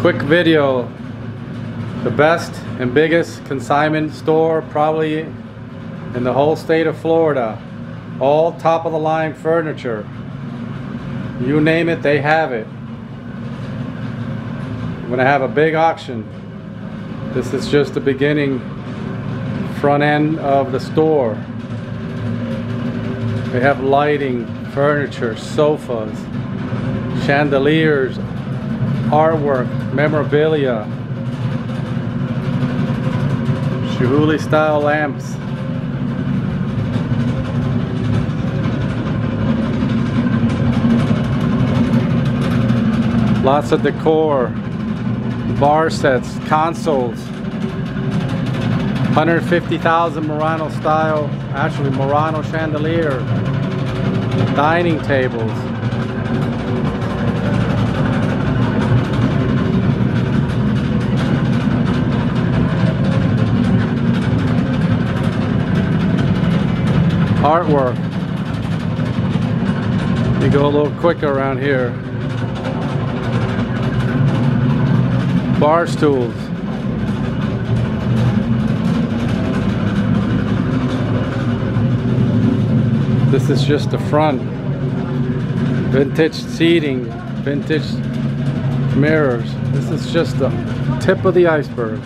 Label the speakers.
Speaker 1: Quick video. The best and biggest consignment store probably in the whole state of Florida. All top of the line furniture. You name it, they have it. I'm gonna have a big auction. This is just the beginning front end of the store. They have lighting, furniture, sofas, chandeliers, artwork, memorabilia, Chihuly style lamps. Lots of decor, bar sets, consoles. 150,000 Murano style, actually Murano chandelier, dining tables. Artwork. You go a little quicker around here. Bar stools. This is just the front. Vintage seating, vintage mirrors. This is just the tip of the iceberg.